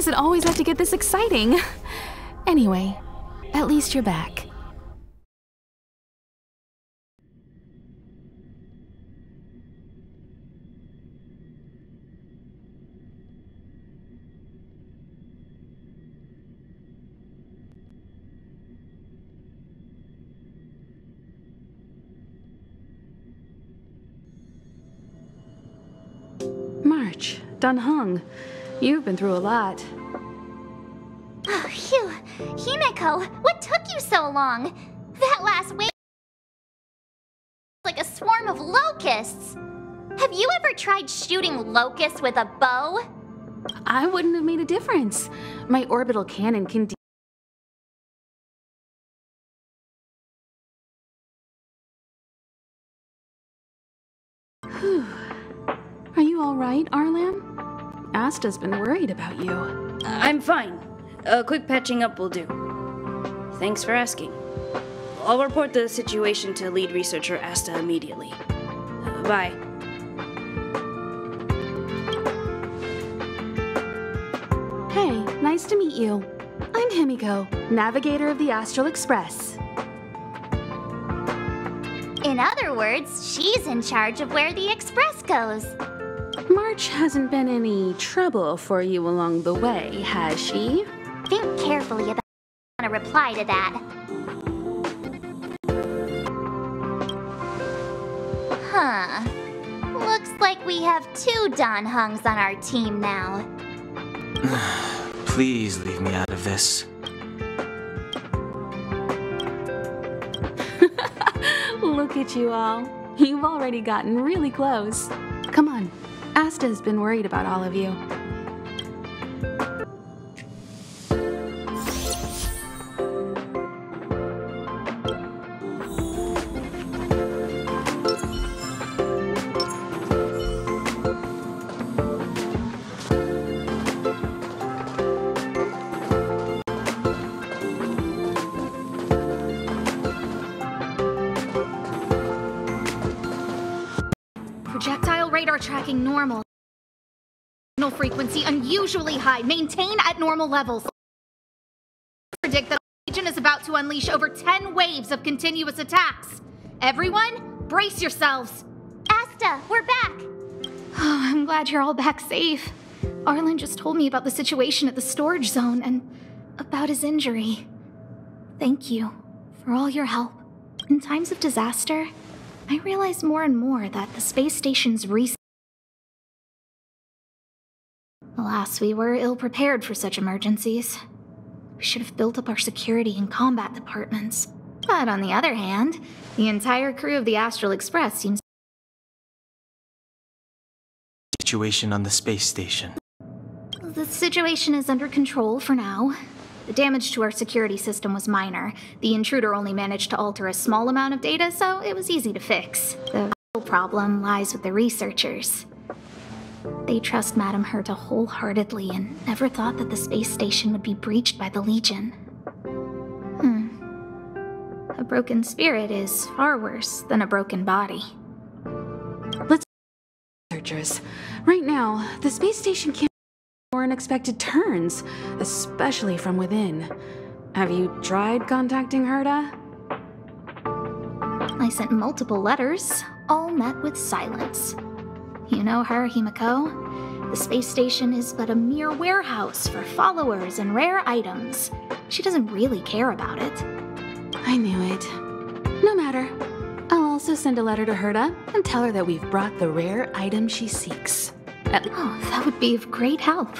does it always have to get this exciting? Anyway, at least you're back. March, Dan Heng, you've been through a lot. Oh, phew. Himeko, what took you so long? That last wave like a swarm of locusts. Have you ever tried shooting locusts with a bow? I wouldn't have made a difference. My orbital cannon can. De- Whew. Are you all right, Arlan? Asta's been worried about you. I'm fine. A quick patching up will do. Thanks for asking. I'll report the situation to lead researcher Asta immediately. Uh, bye. Hey, nice to meet you. I'm Himeko, navigator of the Astral Express. In other words, she's in charge of where the express goes. March hasn't been any trouble for you along the way, has she? Think carefully about how you want to reply to that. Huh. Looks like we have two Dan Hengs on our team now. Please leave me out of this. Look at you all. You've already gotten really close. Come on. Asta's been worried about all of you. Tracking normal. Signal frequency unusually high. Maintain at normal levels. Predict that the Legion is about to unleash over 10 waves of continuous attacks. Everyone, brace yourselves. Asta, we're back. Oh, I'm glad you're all back safe. Arlan just told me about the situation at the storage zone and about his injury. Thank you for all your help. In times of disaster, I realize more and more that the space station's research. Alas, we were ill prepared for such emergencies. We should have built up our security and combat departments. But on the other hand, the entire crew of the Astral Express seems Situation on the space station. The situation is under control for now. The damage to our security system was minor. The intruder only managed to alter a small amount of data, so it was easy to fix. The real problem lies with the researchers. They trust Madame Herta wholeheartedly and never thought that the space station would be breached by the Legion. Hmm. A broken spirit is far worse than a broken body. Let's researchers. Right now, the space station can't more unexpected turns, especially from within. Have you tried contacting Herta? I sent multiple letters, all met with silence. You know her, Himeko? The space station is but a mere warehouse for followers and rare items. She doesn't really care about it. I knew it. No matter. I'll also send a letter to Herta and tell her that we've brought the rare item she seeks. At Oh, that would be of great help.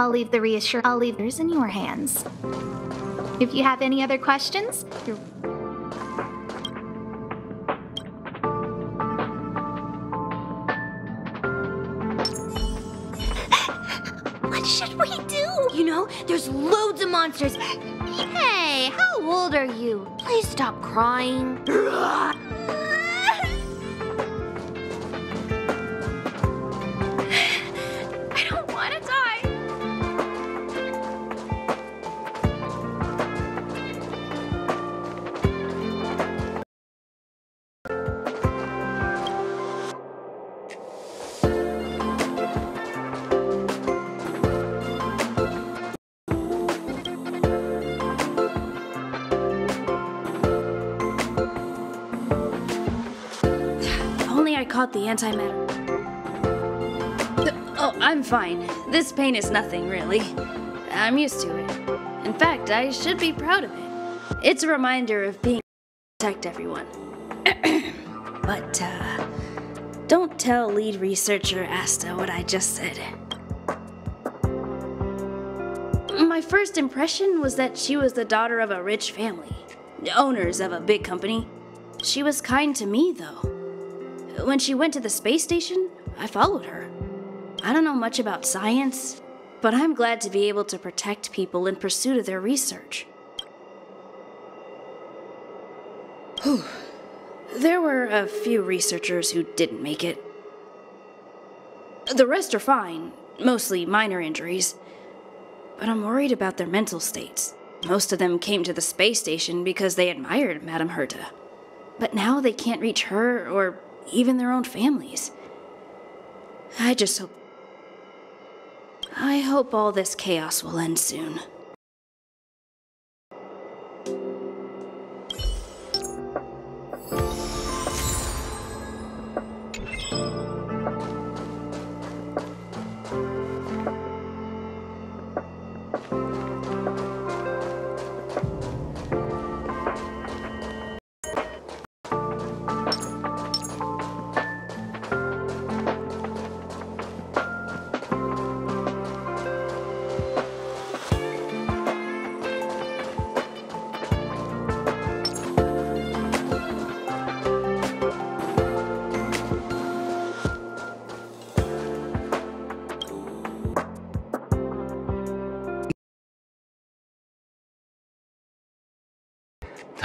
I'll leave the reassure. I'll leave yours in your hands. If you have any other questions, you're What should we do? You know, there's loads of monsters. Hey, how old are you? Please stop crying. caught the antimatter. Oh, I'm fine. This pain is nothing, really. I'm used to it. In fact, I should be proud of it. It's a reminder of being protect everyone. but, uh, don't tell lead researcher Asta what I just said. My first impression was that she was the daughter of a rich family, owners of a big company. She was kind to me, though. When she went to the space station, I followed her. I don't know much about science, but I'm glad to be able to protect people in pursuit of their research. Whew. There were a few researchers who didn't make it. The rest are fine, mostly minor injuries. But I'm worried about their mental states. Most of them came to the space station because they admired Madame Herta. But now they can't reach her or even their own families. I just hope. I hope all this chaos will end soon.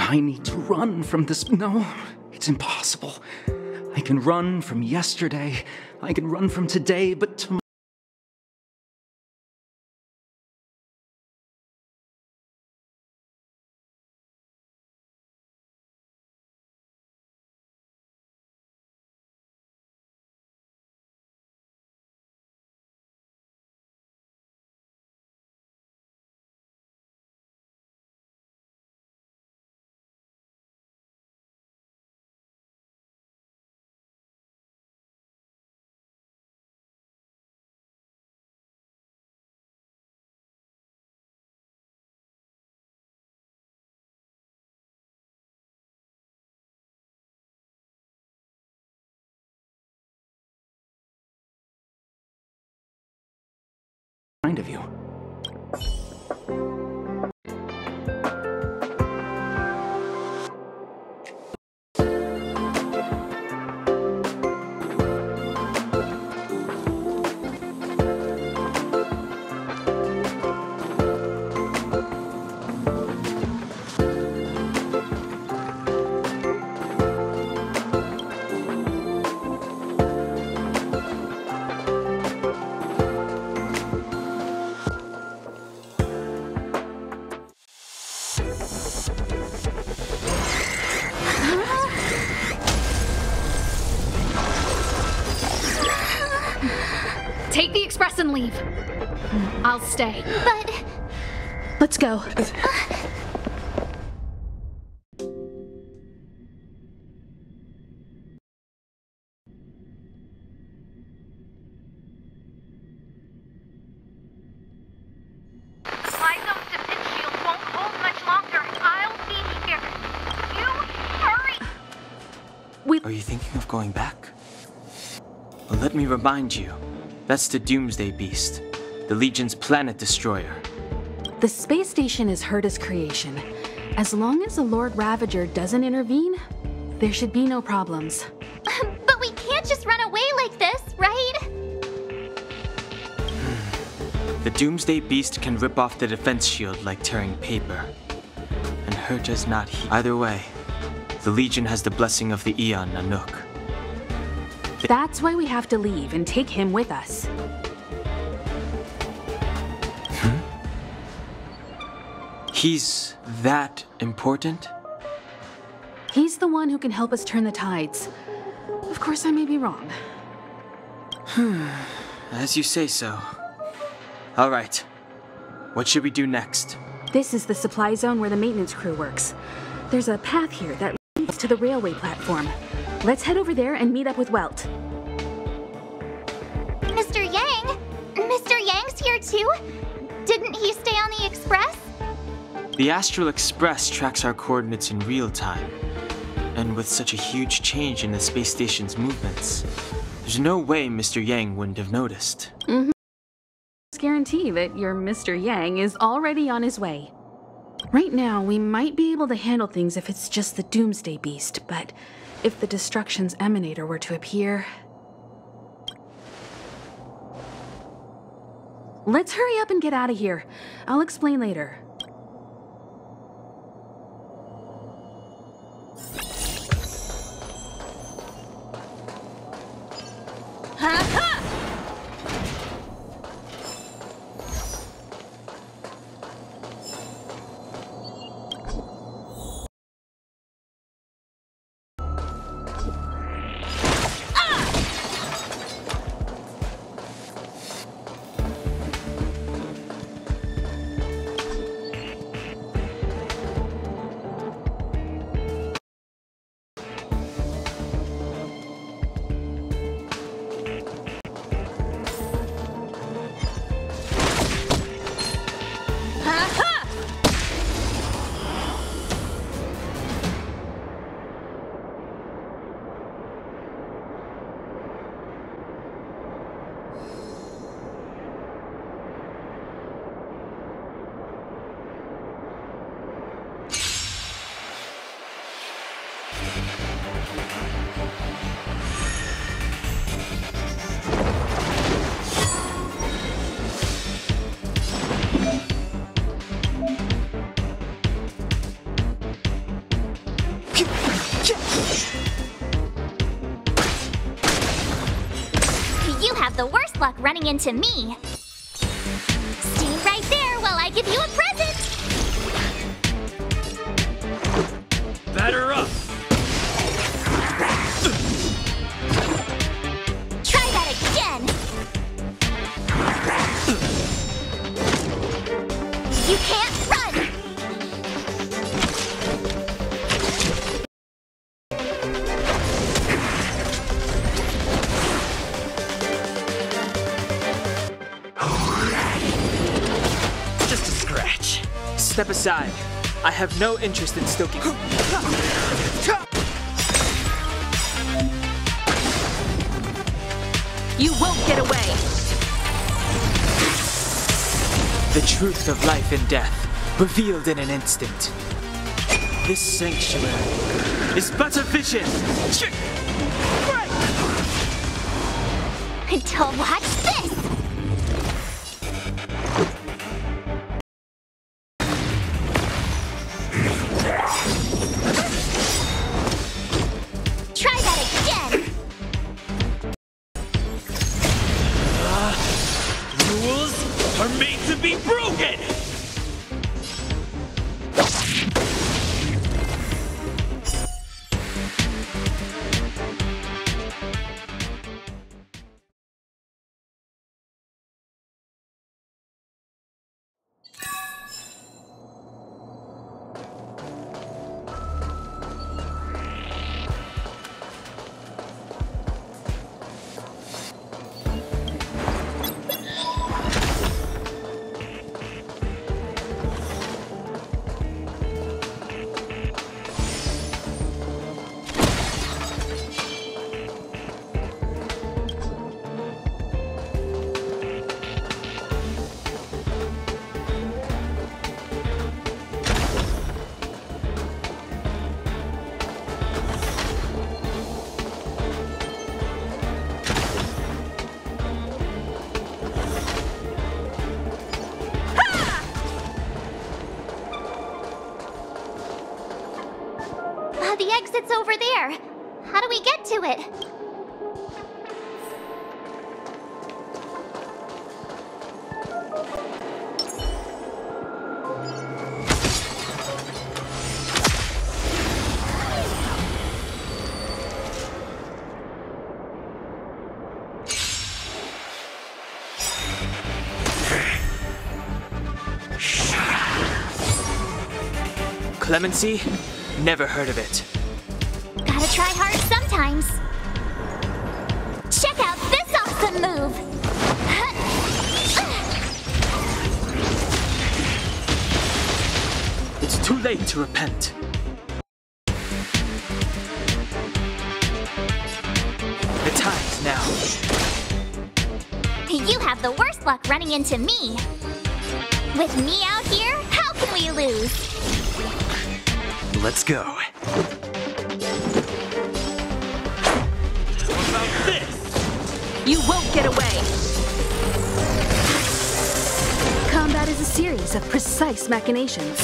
I need to run from this. No, it's impossible. I can run from yesterday. I can run from today, but tomorrow. Kind of you. Take and leave. I'll stay. But Let's go. My zone's defense shield won't hold much longer. I'll be here. You hurry! Are you thinking of going back? Well, let me remind you. That's the Doomsday Beast. the Legion's planet destroyer. The space station is Herta's creation. As long as the Lord Ravager doesn't intervene, there should be no problems. But we can't just run away like this, right? The Doomsday Beast can rip off the defense shield like tearing paper. And Herta's not he- Either way, the Legion has the blessing of the Aeon Nanook. That's why we have to leave and take him with us. Hmm? He's that important? He's the one who can help us turn the tides. Of course, I may be wrong. Hmm, as you say so. Alright. What should we do next? This is the supply zone where the maintenance crew works. There's a path here that leads to the railway platform. Let's head over there and meet up with Welt. Mr. Yang? Mr. Yang's here too? Didn't he stay on the express? The Astral Express tracks our coordinates in real time. And with such a huge change in the space station's movements, there's no way Mr. Yang wouldn't have noticed. Mm-hmm. guarantee that your Mr. Yang is already on his way. Right now, we might be able to handle things if it's just the Doomsday Beast, but if the Destruction's Emanator were to appear. Let's hurry up and get out of here. I'll explain later. Running into me. Have no interest in stoking. You won't get away! The truth of life and death, revealed in an instant. This sanctuary is but a vision. Until watch this. Clemency? Never heard of it. Gotta try hard sometimes. Check out this awesome move! It's too late to repent. The time's now. You have the worst luck running into me. With me out here, how can we lose? Let's go. You won't get away! Combat is a series of precise machinations.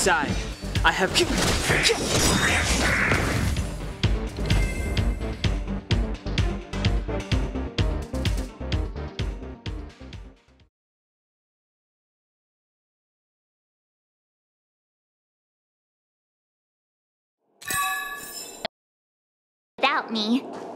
Aside. I have. Without me.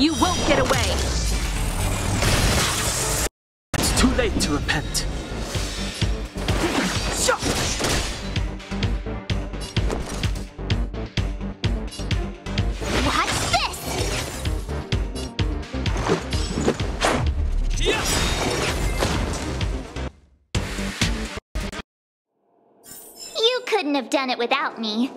You won't get away! It's too late to repent. Watch this! You couldn't have done it without me.